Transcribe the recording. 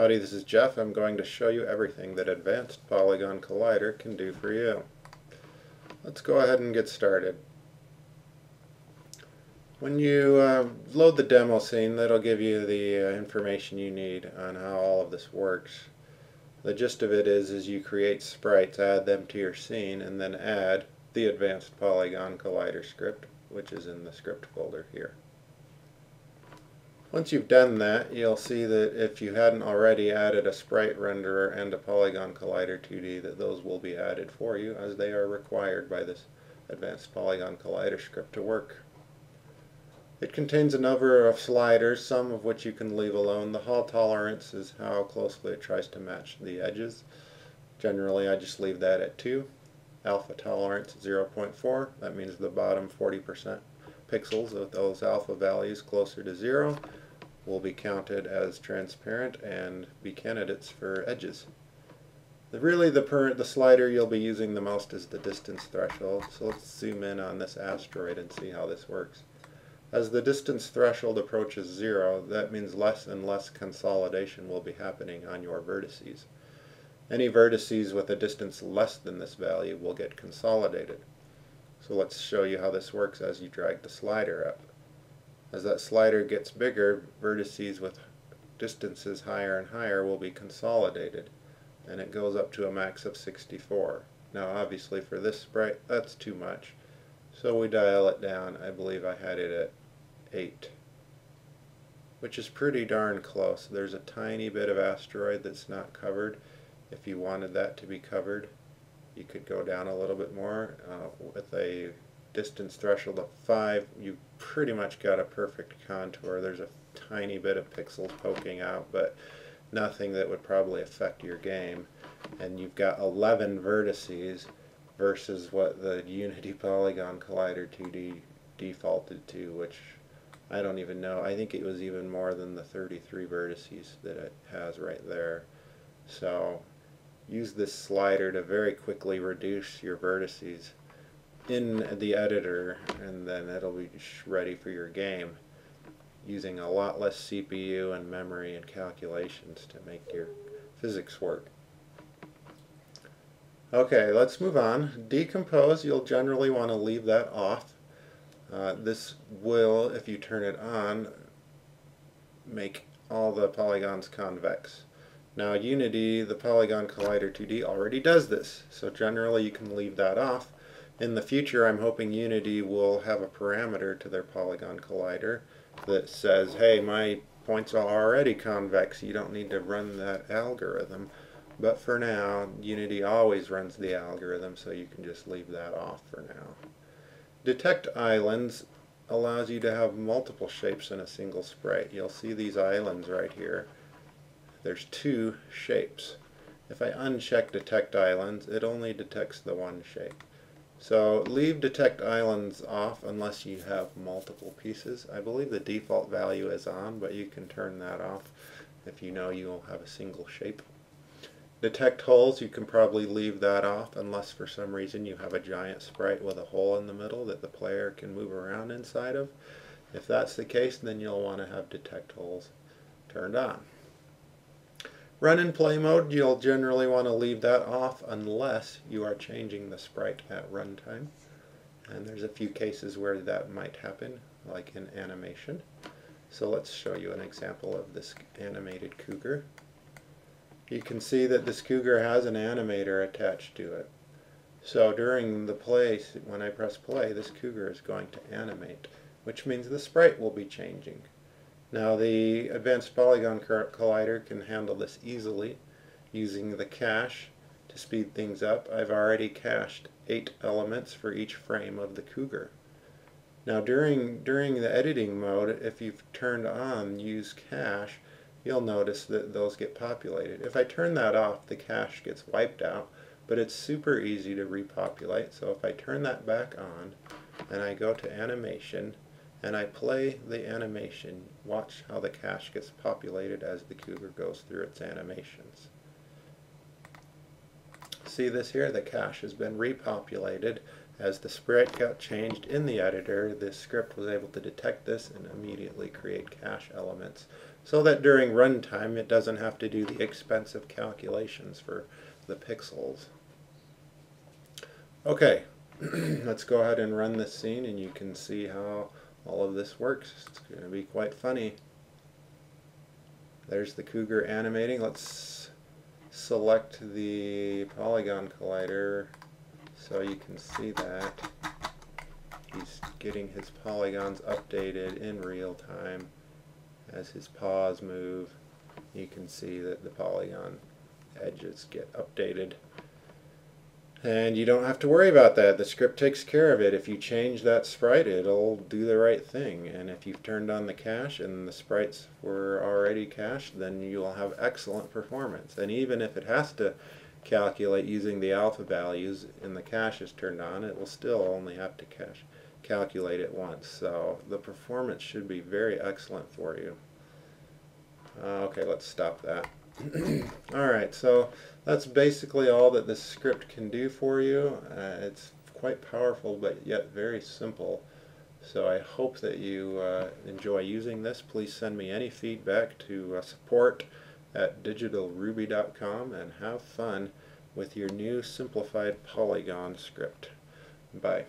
Howdy, this is Jeff. I'm going to show you everything that Advanced Polygon Collider can do for you. Let's go ahead and get started. When you uh, load the demo scene, that'll give you the uh, information you need on how all of this works. The gist of it is, is you create sprites, add them to your scene, and then add the Advanced Polygon Collider script, which is in the script folder here. Once you've done that, you'll see that if you hadn't already added a sprite renderer and a polygon collider 2D, that those will be added for you as they are required by this advanced polygon collider script to work. It contains a number of sliders, some of which you can leave alone. The Hull tolerance is how closely it tries to match the edges. Generally, I just leave that at 2. Alpha tolerance 0.4, that means the bottom 40% pixels of those alpha values closer to 0 will be counted as transparent and be candidates for edges. The, really the, per, the slider you'll be using the most is the distance threshold, so let's zoom in on this asteroid and see how this works. As the distance threshold approaches zero, that means less and less consolidation will be happening on your vertices. Any vertices with a distance less than this value will get consolidated. So let's show you how this works as you drag the slider up. As that slider gets bigger, vertices with distances higher and higher will be consolidated and it goes up to a max of 64. Now obviously for this sprite that's too much so we dial it down. I believe I had it at 8 which is pretty darn close. There's a tiny bit of asteroid that's not covered. If you wanted that to be covered you could go down a little bit more uh, with a distance threshold of 5, you pretty much got a perfect contour. There's a tiny bit of pixels poking out, but nothing that would probably affect your game. And you've got 11 vertices versus what the Unity Polygon Collider 2D defaulted to, which I don't even know. I think it was even more than the 33 vertices that it has right there. So use this slider to very quickly reduce your vertices in the editor and then it'll be ready for your game using a lot less CPU and memory and calculations to make your physics work. Okay, let's move on. Decompose, you'll generally want to leave that off. Uh, this will, if you turn it on, make all the polygons convex. Now Unity, the Polygon Collider 2D, already does this, so generally you can leave that off. In the future, I'm hoping Unity will have a parameter to their Polygon Collider that says, hey, my points are already convex, you don't need to run that algorithm. But for now, Unity always runs the algorithm, so you can just leave that off for now. Detect Islands allows you to have multiple shapes in a single sprite. You'll see these islands right here there's two shapes. If I uncheck detect islands, it only detects the one shape. So leave detect islands off unless you have multiple pieces. I believe the default value is on, but you can turn that off if you know you will have a single shape. Detect holes, you can probably leave that off unless for some reason you have a giant sprite with a hole in the middle that the player can move around inside of. If that's the case, then you'll want to have detect holes turned on. Run and play mode, you'll generally want to leave that off unless you are changing the sprite at runtime. And there's a few cases where that might happen, like in animation. So let's show you an example of this animated cougar. You can see that this cougar has an animator attached to it. So during the play, when I press play, this cougar is going to animate, which means the sprite will be changing. Now the Advanced Polygon Collider can handle this easily using the cache to speed things up. I've already cached eight elements for each frame of the Cougar. Now during, during the editing mode, if you've turned on use cache, you'll notice that those get populated. If I turn that off, the cache gets wiped out, but it's super easy to repopulate. So if I turn that back on and I go to animation, and I play the animation. Watch how the cache gets populated as the cougar goes through its animations. See this here? The cache has been repopulated. As the sprite got changed in the editor, the script was able to detect this and immediately create cache elements so that during runtime it doesn't have to do the expensive calculations for the pixels. Okay, let's go ahead and run this scene and you can see how all of this works. It's going to be quite funny. There's the cougar animating. Let's select the polygon collider so you can see that. He's getting his polygons updated in real time as his paws move. You can see that the polygon edges get updated. And you don't have to worry about that. The script takes care of it. If you change that sprite, it'll do the right thing. And if you've turned on the cache and the sprites were already cached, then you'll have excellent performance. And even if it has to calculate using the alpha values and the cache is turned on, it will still only have to cache calculate it once. So the performance should be very excellent for you. Uh, okay, let's stop that. Alright, so that's basically all that this script can do for you. Uh, it's quite powerful but yet very simple. So I hope that you uh, enjoy using this. Please send me any feedback to uh, support at digitalruby.com and have fun with your new simplified polygon script. Bye.